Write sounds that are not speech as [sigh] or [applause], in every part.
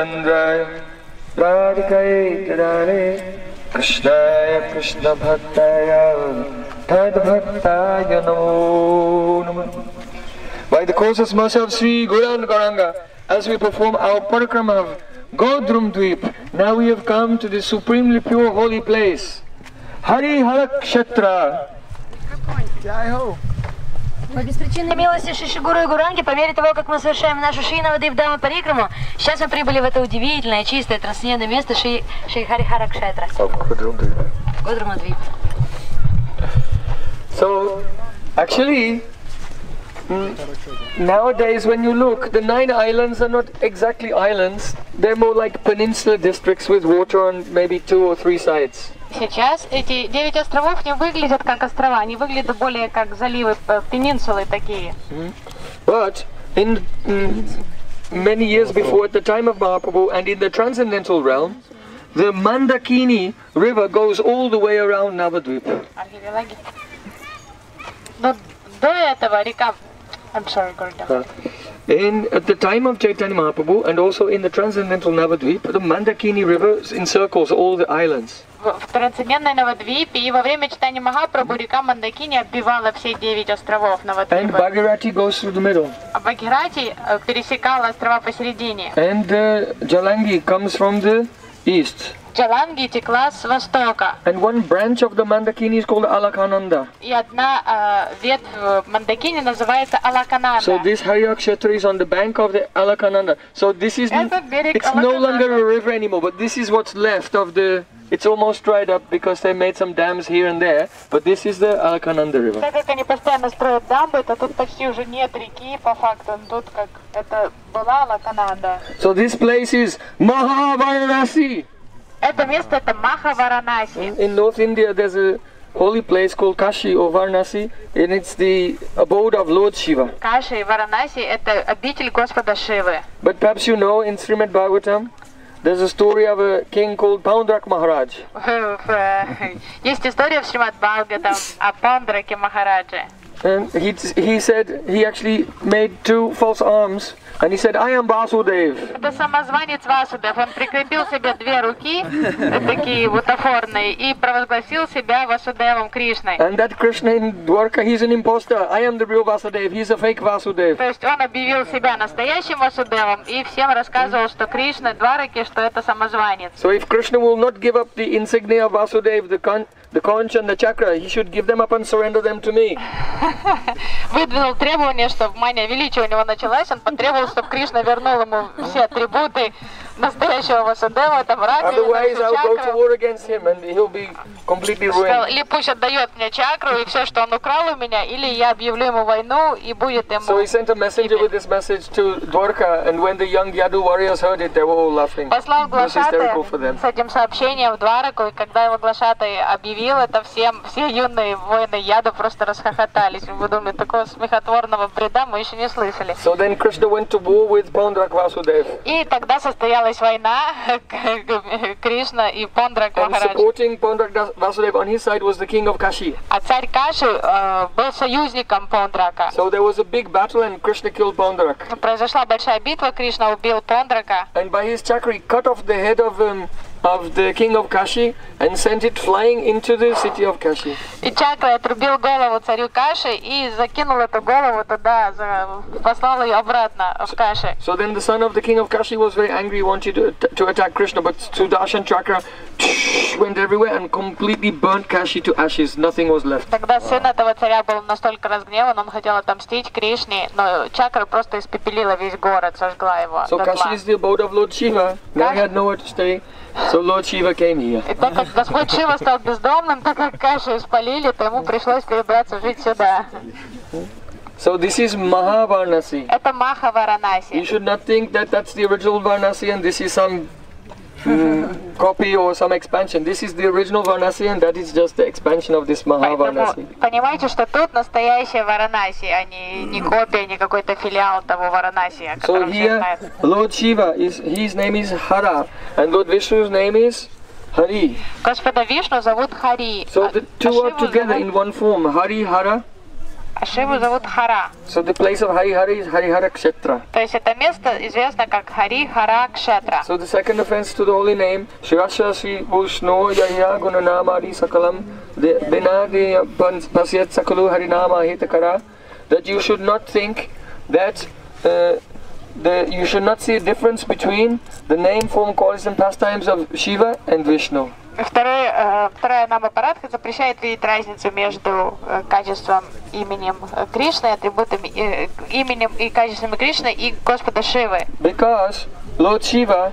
चंद्राय राधिकाय तदारे कृष्णाय कृष्ण भक्ताय तद भक्ताय नमो नमः By the causes mercy of Sri Gauran Gauranga, as we perform our parakrama of Godrum Dweep, now we have come to the supremely pure holy place, Hari Hara Kshatra. Jai Ho! По беспричинной милости Шишигуру и Гуранги, по мере того, как мы совершаем нашу Шина Воды в Дама Парикраму, сейчас мы прибыли в это удивительное, чистое, трансцендентное место Ши, Шейхари Харакшетра, Of Godrum Dweep. Годрумадвип. So, actually, nowadays when you look, the nine islands are not exactly islands. They're more like peninsula districts with water on maybe two or three sides. Сейчас эти девять островов не выглядят как острова, они выглядят более как заливы, пенинсулы такие. But in mm, many years before, at the time of Mahaprabhu, and in the transcendental realm, the Mandakini river goes all the way around Navadvip. Архипелаги. Но до этого река... I'm sorry, Gordon. In, at the time of Chaitanya Mahaprabhu and also in the transcendental Navadvip, the Mandakini river encircles all the islands. В трансцендентной Навадвипе и во время читания Махапрабху река Мандакини оббивала все девять островов Навадвипа. And Bhagirathi goes through the middle. А Бхагирати э, пересекала острова посередине. And uh, Jalangi comes from the east. Jalangi текла с востока. And one branch of the Mandakini is called Alakananda. И одна ветвь Мандакини называется Алакананда. So this Haryakshetra is on the bank of the Alakananda. So this is it's no longer a river anymore, but this is what's left of the It's almost dried up because they made some dams here and there, but this is the Alakananda River. Так как они постоянно строят дамбы, то тут почти уже нет реки, по факту, тут как это была Алакананда. So this place is Mahavarasi. Это место это Маха Варанаси. In North India there's a holy place called Kashi or Varanasi and it's the abode of Lord Shiva. Каши и Варанаси это обитель Господа Шивы. But perhaps you know in Srimad Bhagavatam there's a story of a king called Poundrak Maharaj. В- [laughs] в- Есть история в Шримад Бхагаватам о Пандраке Махараджи. And he, he said he actually made two false arms and he said, I am Basudeva. Это самозванец Васудев. Он прикрепил себе две руки, э, такие бутафорные, и провозгласил себя Васудевом Кришной. And that Krishna in Dwarka, he's an imposter. I am the real Vasudeva. He's a fake Vasudeva. То есть он объявил себя настоящим Васудевом и всем рассказывал, что Кришна Двараки, что это самозванец. So if Krishna will not give up the insignia of Vasudeva, the, con- the conch and the chakra, he should give them up and surrender them to me. [laughs] Выдвинул требование, чтобы мания величия у него началась, он потребовал, чтобы Кришна вернул ему все атрибуты настоящего Васудева, там to чакру. war against him and he'll be completely Сказал, ruined. или пусть отдает мне чакру и все, что он украл у меня, или я объявлю ему войну и будет ему... So he sent a messenger with this message to Dwarka, and when the young Yadu warriors heard it, they were all laughing. Послал глашатая с этим сообщением в Двараку, и когда его глашатай объявил это всем, все юные воины яда просто расхохотались. Вы думаете, такого смехотворного бреда мы еще не слышали. So then Krishna went to war with Pandrak Vasudev. И тогда состоялась война Кришна и Пондрак And Махарадж. supporting Pandrak Das- Vasudev on his side was the king of Kashi. А царь Каши э, был союзником Пондрака. So there was a big battle and Krishna killed Pandrak. Произошла большая битва, Кришна убил Пондрака. And by his chakra he cut off the head of, um, of the king of Kashi and sent it flying into the city of Kashi. И Чакра отрубил голову царю Каши и закинул эту голову туда, за- послал ее обратно в Каши. So then the son of the king of Kashi was very angry, he wanted to, to attack Krishna, but Sudarshan chakra went everywhere and completely burnt Kashi to ashes. Nothing was left. Тогда сын этого царя был настолько разгневан, он хотел отомстить Кришне, но Чакра просто испепелила весь город, сожгла его So дотла. Kashi is the abode of Lord Shiva. Now he had nowhere to stay. So Lord Shiva came here. И так как Господь Шива стал бездомным, так как Каши спалили, то ему пришлось перебраться жить сюда. So this is Mahavarnasi. Это Маха You should not think that that's the original Varnasi and this is some mm, copy or some expansion. This is the original Varnasi and that is just the expansion of this Поэтому Mahavarnasi. понимаете, что тут настоящая Варанаси, а не, не копия, не какой-то филиал того Варанаси, о So котором все here знают. Lord Shiva is his name is Hara and Lord Vishnu's name is Hari. Господа Вишну зовут Хари. So а- the а two are Шиву together зовут- in one form. Hari Hara. а Шиву зовут Хара. So the place of Harihara is Harihara Kshetra. То есть это место известно как Хари Хара Кшетра. So the second offense to the holy name, Shirasha Sri Vushno Yahya Gunanamadi Sakalam Binadi Pasyat Sakalu Harinama Hitakara, that you should not think that uh, the, you should not see a difference between the name, form, qualities and pastimes of Shiva and Vishnu. Второй, э, вторая нама Парадха запрещает видеть разницу между э, качеством именем э, Кришны, атрибутами э, именем и качествами Кришны и Господа Шивы. Because Lord Shiva,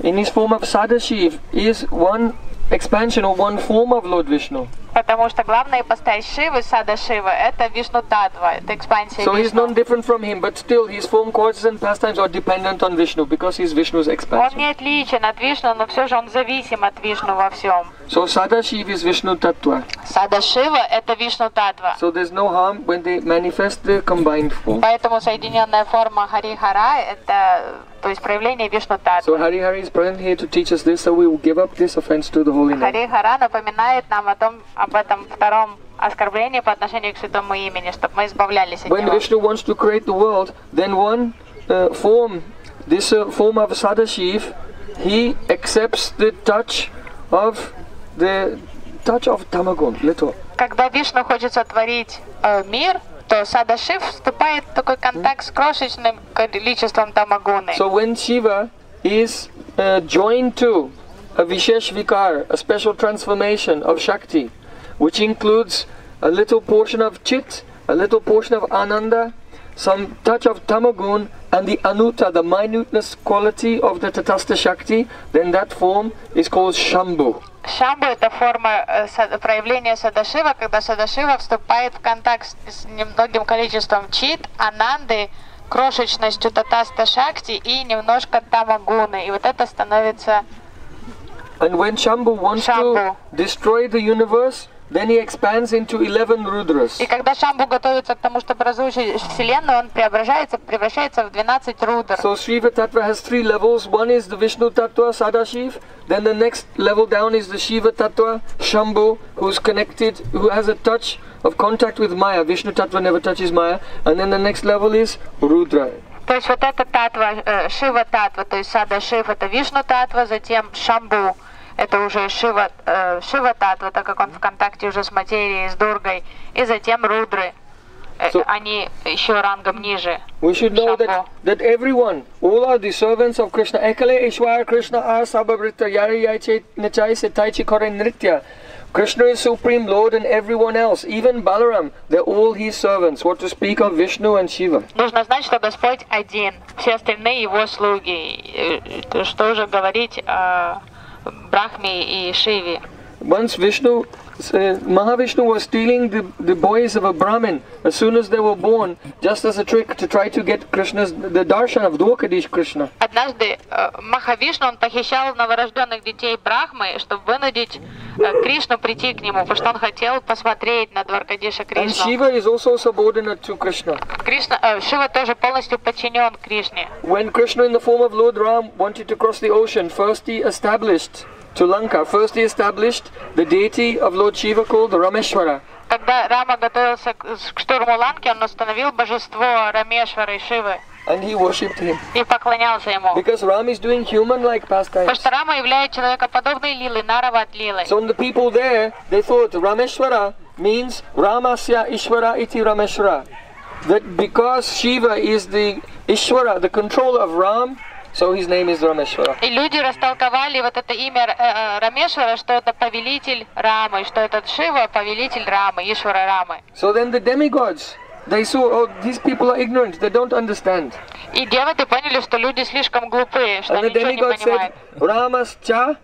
in his form of Sadashiv, is one expansion or one form of Lord Vishnu. Потому что главная ипостась Шивы, Сада Шива, это Вишну Татва, это экспансия So he's not different from him, but still his form, qualities and pastimes are dependent on Vishnu because he's Vishnu's Он expansion. не отличен от Вишну, но все же он зависим от Вишну во всем. So Sadashiv is Vishnu Tattva. Сада Шива это Вишну Татва. So there's no harm when they manifest the combined form. Поэтому соединенная форма Хари Хара это то есть проявление Вишну So Татвы. Hari Hari is present here to teach us this, so we will give up this offense to the holy name. Хари Хара напоминает нам о том, об этом втором оскорблении по отношению к святому имени, чтобы мы избавлялись от When него. Vishnu wants to create the world, then one uh, form, this uh, form of Sadashiv, he accepts the touch of the touch of Tamagun, little. Когда Вишну хочет сотворить э, мир, то Сада Шив вступает в такой контакт с крошечным количеством тамагуны. So when Shiva is uh, joined to a Vishesh Vikar, a special transformation of Shakti, which includes a little portion of Chit, a little portion of Ananda, some touch of Tamagun, and the Anuta, the minuteness quality of the Tatastha Shakti, then that form is called Shambhu. Шамбу это форма э, проявления Садашива, когда Садашива вступает в контакт с, с немногим количеством чит, ананды, крошечностью татаста шакти и немножко тамагуны. И вот это становится And when Shambhu wants Shambhu. to destroy the universe, then he expands into 11 Rudras. И когда Шамбу готовится к тому, чтобы разрушить Вселенную, он преображается, превращается в 12 рудр. So Shiva Tattva has three levels. One is the Vishnu Tattva, Sadashiv. Then the next level down is the Shiva Tattva, Shambhu, who's connected, who has a touch of contact with Maya. Vishnu Tattva never touches Maya. And then the next level is Rudra. То есть вот это татва, э, Шива татва, то есть Сада Шив это Вишну татва, затем Шамбу Это уже Шива, э, Шива татва, так как он в контакте уже с материей, с Дургой, и затем Рудры. Э, So- они еще рангом ниже. We should know that, that everyone, all are the servants of Krishna. Ekale Ishwar Krishna Ar Sababrita Yari Yaiche Nachai Setaichi Kore Nritya. Krishna is Supreme Lord and everyone else, even Balaram, they're all his servants. What to speak of Vishnu and Shiva. Нужно знать, что Господь один, все остальные его слуги. Э, Что уже говорить о Брахме и Шиве. Once Vishnu, Mahavishnu was stealing the, the boys of a Brahmin as soon as they were born, just as a trick to try to get Krishna's, the darshan of Dwarkadish Krishna. Однажды э, Махавишну он похищал новорожденных детей Брахмы, чтобы вынудить э, Кришну прийти к нему, потому что он хотел посмотреть на Дваркадиша Кришну. And Shiva is also subordinate to Krishna. Кришна, э, Шива тоже полностью подчинен Кришне. When Krishna in the form of Lord Ram wanted to cross the ocean, first he established to Lanka, first he established the deity of Lord Shiva called Rameshwara. Когда Рама готовился к к штурму Ланки, он установил божество Рамешвары Шивы And he worshipped him. и поклонялся ему. Because Ram is doing human-like Потому pastimes. что Рама является человекоподобной лилой, Нарават лилой. So the people there, they thought Rameshwara means Ramasya Ishvara iti Rameshwara. That because Shiva is the Ishvara, the controller of Ram, so his name is Rameshwara. И люди растолковали вот это имя э, э, Рамешвара, что это повелитель Рамы, что этот Шива повелитель Рамы, Ишвара Рамы. So then the demigods, they saw, oh, these people are ignorant, they don't understand. И девоты поняли, что люди слишком глупые, что And они ничего не demigod said, понимают. Ramascha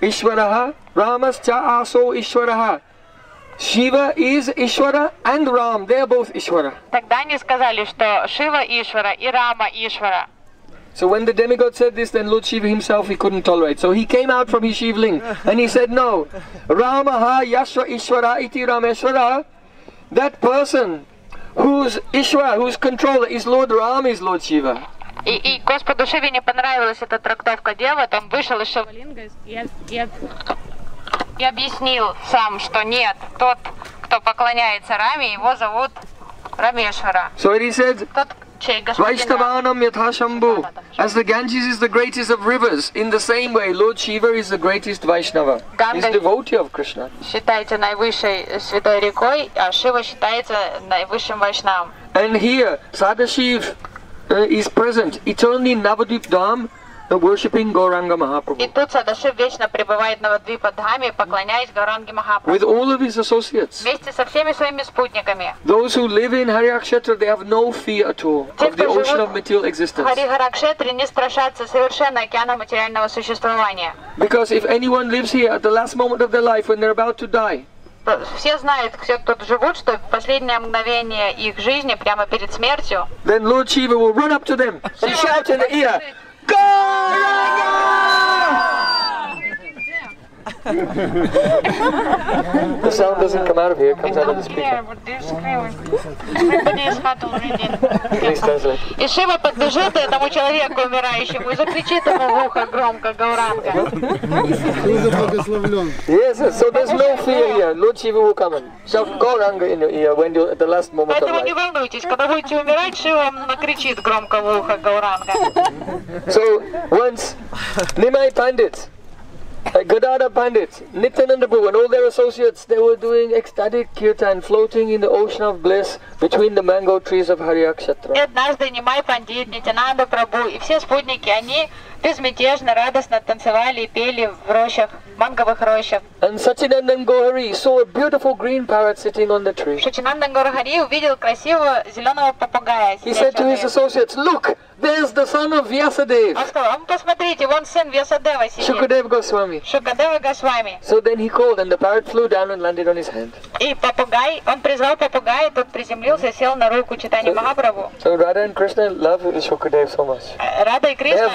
Ishvaraha, Ramascha aso Ishvaraha. Shiva is Ishvara and Ram, they are both Ishvara. Тогда они сказали, что Шива Ишвара и Рама Ишвара. So when the demigod said this, then Lord Shiva himself he couldn't tolerate. So he came out from his Shivling and he said, No, Ramaha Yashra Ishvara iti Rameshwara, that person whose Ishvara, whose controller is Lord Ram is Lord Shiva. И, и Господу Шиве не понравилась эта трактовка девы, он вышел из Шивлинга и, и, и объяснил сам, что нет, тот, кто поклоняется Раме, его зовут Рамешвара. So he said, Тот, чей господин Vaishnavanam Yathashambhu. As the Ganges is the greatest of rivers, in the same way, Lord Shiva is the greatest Vaishnava. He's Ganga- devotee of Krishna. считается наивысшей святой рекой, а Шива считается наивысшим вайшнавом. And here, Sadashiv uh, is present, eternally in Navadvip Dham, uh, worshipping Gauranga И Mahaprabhu. тут Садашив вечно пребывает на Вадвипа Дхаме, поклоняясь Гауранге With Махапрабху. all of his associates. Вместе со всеми своими спутниками. Those who live in Haryakshetra, they have no fear at all of the ocean of material existence. Хари Харакшетри не страшатся совершенно океана материального существования. Because if anyone lives here at the last moment of their life when they're about to die, Все знают, все, кто тут живут, что в последнее мгновение их жизни, прямо перед смертью, then Lord Shiva will run up to them and shout in the ear, 哥，人。The sound doesn't come out of here, it comes out of the speaker. Please translate. И Шива подбежит этому человеку умирающему и закричит ему в ухо громко Гауранга. Yes, so there's no fear here. Lord Shiva will come and shout Gauranga in your ear when you're at the last moment of Поэтому не life. волнуйтесь, когда будете умирать, Шива вам накричит громко в ухо Гауранга. So once Nimai Pandit, Like Godada and Prabhu and all their associates, they were doing ecstatic kirtan, floating in the ocean of bliss between the mango trees of Haryakshetra. И безмятежно, радостно танцевали и пели в рощах, манговых рощах. And Sachinandan Gohari saw a beautiful green parrot sitting on the tree. Шачинанда Гарагари увидел красивого зеленого попугая. He said to his сидящего. associates, Look, there's the son of Vyasadeva, Он сказал, «А ну посмотрите, вон сын Весадева сидит. Shukadev Goswami. Шукадева Госвами. So then he called and the parrot flew down and landed on his hand. И попугай, он призвал попугая, тот приземлился, сел на руку Читани Махапрабху. So Radha and Krishna love Shukadev so much. Э, Рада и Кришна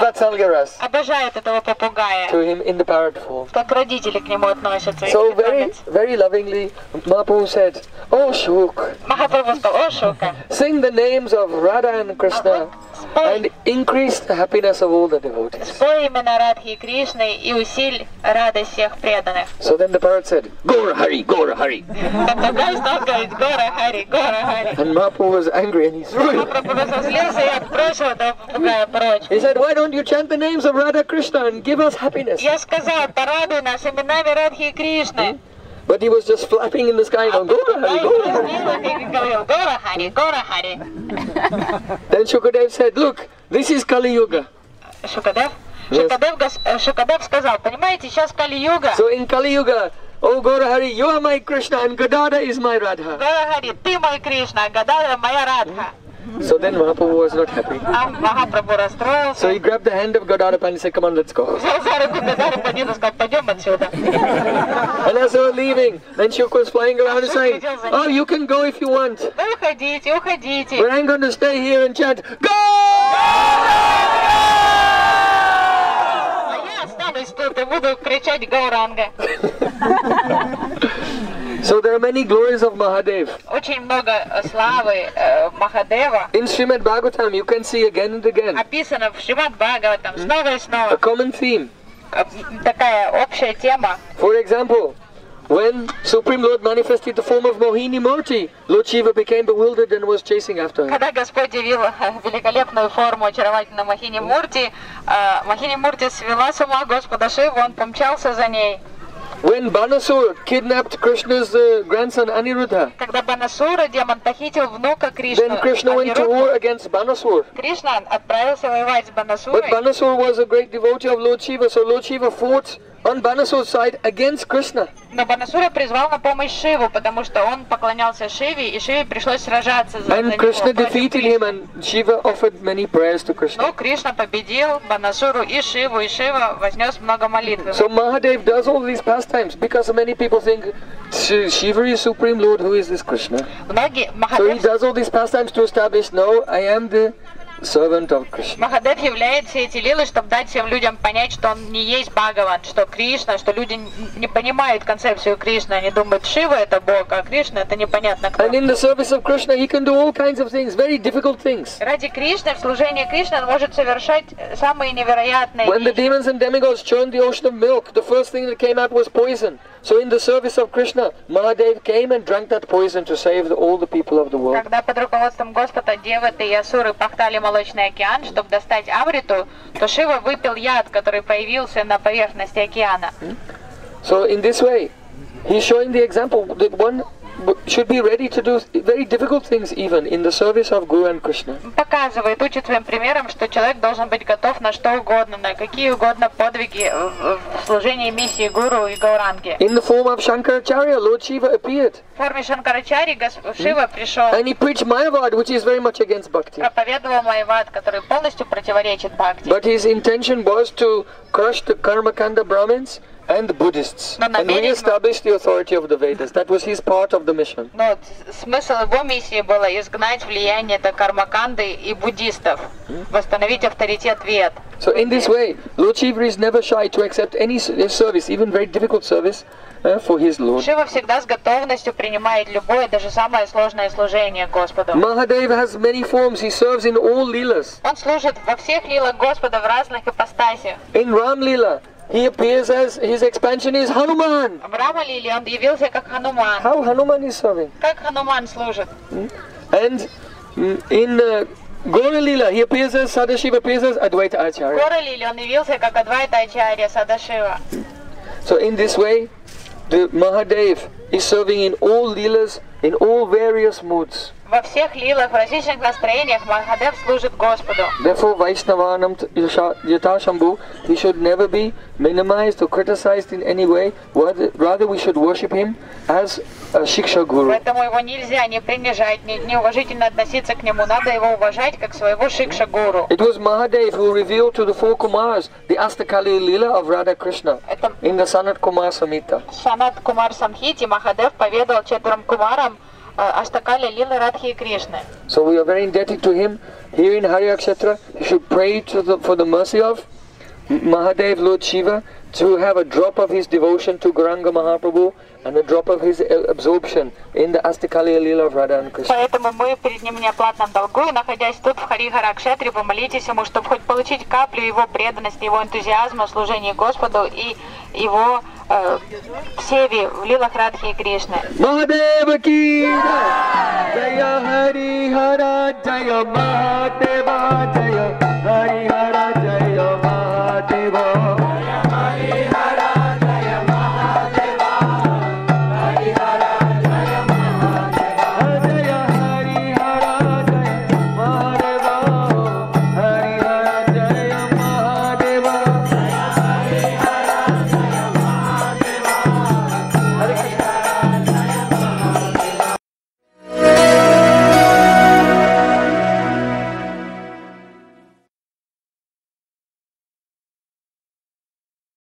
обожают этого попугая. to him in the parrot form. Как родители к нему относятся. So very, very lovingly, Mahaprabhu said, Oh Shuk, Махапрабху сказал, о, Шука, sing the names of Radha and Krishna and increase the happiness of all the devotees. спой имена Радхи и Кришны и усиль радость всех преданных. So then the parrot said, Gora Hari, Gora Hari. Попугай стал говорить, гора Хари, гора Хари. And Mahaprabhu was angry and he threw him. Махапрабху разозлился и отбросил этого попугая прочь. He said, Why don't you chant the names of Radha Krishna and give us happiness? Я сказал, порадуй нас именами Радхи и Кришны. But he was just flapping in the sky going, Gora Hari, Gora Hari. И говорил, гора Хари, гора Хари. Then Shukadev said, Look, this is Kali Yuga. Шукадев? Yes. Шукадев, гос- э, Шукадев сказал, понимаете, сейчас Кали-юга. So in Kali Yuga, Oh Gora Hari, you are my Krishna and Gadada is my Radha. Гора Хари, ты мой Кришна, а Гадара моя Радха. So then Mahaprabhu was not happy. А Махапрабху расстроился. So he grabbed the hand of Gadada and said, Come on, let's go. [laughs] Взял за руку Гадару Пандита и сказал, пойдем отсюда. And as they were leaving, then Shuk was flying around and saying, Oh, you can go if you want. Ну, уходите, уходите. But I'm going to stay here and chant, Go! [laughs] А я останусь тут и буду кричать Гауранга. [laughs] So there are many glories of Mahadev. Очень много э, славы э, Махадева In Srimad Bhagavatam, you can see again and again описано в Шримад Бхагаватам снова и a снова. common theme. Э, Такая общая тема. For example, when Supreme Lord manifested the form of Mohini Murti, Lord Shiva became bewildered and was chasing after him. Когда Господь явил э, великолепную форму очаровательной Махини Мурти, э, Махини Мурти свела с ума Господа Шиву, он помчался за ней. When Banasur kidnapped Krishna's uh, grandson Aniruddha, Когда Банасура, демон, похитил внука Кришны, then Krishna went to Анирудху, war against Banasur. Кришна отправился воевать с But Банасурой, Banasur was a great devotee of Lord Shiva, so Lord Shiva fought on Banasur's side against Krishna. но Банасура призвал на помощь Шиву, потому что он поклонялся Шиве, и Шиве пришлось сражаться за, за And него Krishna против defeated Кришны. him, and Shiva offered many prayers to Krishna. Ну, Кришна победил Банасуру и Шиву, и Шива вознес много молитв. ему. So Mahadev does all these pastimes because many people think "Sh- Shiva is Supreme Lord, who is this Krishna? Многие, So he Махадев, does all these pastimes to establish, no, I am the servant of Krishna. Махадев являет все эти лилы, чтобы дать всем людям понять, что он не есть Бхагаван, что Кришна, что люди не понимают концепцию Кришны, они думают, Шива это Бог, а Кришна это непонятно кто. And in the service of Krishna, he can do all kinds of things, very difficult things. Ради Кришны, в служении Кришны он может совершать самые невероятные When the demons and demigods churned the ocean of milk, the first thing that came out was poison. So in the service of Krishna, Mahadev came and drank that poison to save all the people of the world. Когда под руководством Господа деваты и Асуры пахтали Молочный океан, чтобы достать Амриту, то Шива выпил яд, который появился на поверхности океана. So in this way, he's showing the example that one should be ready to do very difficult things even in the service of Guru and Krishna. Показывает, учит своим примером, что человек должен быть готов на что угодно, на какие угодно подвиги в служении миссии Гуру и Гауранги. In the form of Shankaracharya, Lord Shiva appeared В форме Шанкарачари Шива пришел, and he preached Mayavad, which is very much against bhakti. проповедовал Майват, который полностью противоречит Бхакти. But his intention was to crush the Karmakanda Brahmins and the Buddhists No, and намерение- re-establish the authority of the Vedas. That was his part of the mission. Но с- смысл его миссии было изгнать влияние до кармаканды и буддистов, восстановить авторитет вед. So in this way, Lord Shiva is never shy to accept any s- service, even very difficult service, uh, for his Lord. Шива всегда с готовностью принимает любое, даже самое сложное служение Господу. Mahadev has many forms. He serves in all leelas. Он служит во всех лилах Господа в разных ипостасях. In Ram Leela, he appears as his expansion is Hanuman. В Рамалиле он явился как Хануман. How Hanuman is serving. Как Хануман служит. And mm, in uh, Gaura Leela, he appears as Sadashiva appears as Advaita В Acharya. Горалиле он явился как Адвайта Ачарья Садашива. So in this way, the Mahadev is serving in all leelas, in all various moods. Во всех лилах, в различных настроениях Махадев служит Господу. Therefore, Vaishnavanam Yatashambhu, he should never be minimized or criticized in any way. Rather, we should worship him as a Shiksha Guru. Поэтому его нельзя не принижать, не, неуважительно относиться к нему. Надо его уважать как своего Шикша-гуру. It was Mahadev who revealed to the four Kumars the Astakali Leela of Radha Krishna in the Sanat Kumar Samhita. Санат Кумар Самхити Махадев поведал четверым кумарам э, Аштакали Лилы Радхи и Кришны. So we are very indebted to him. Here in Haryakshetra, you should pray to the, for the mercy of Mahadev Lord Shiva to have a drop of his devotion to Garanga Mahaprabhu and a drop of his uh, absorption in the Astakali Leela of Radha and Krishna. Поэтому мы перед ним в неоплатном долгу, и находясь тут в Харихара Кшетре, помолитесь ему, чтобы хоть получить каплю его преданности, его энтузиазма в служении Господу и его Э, в Севе, в лилах Радхи и Кришны. Махадева Кира!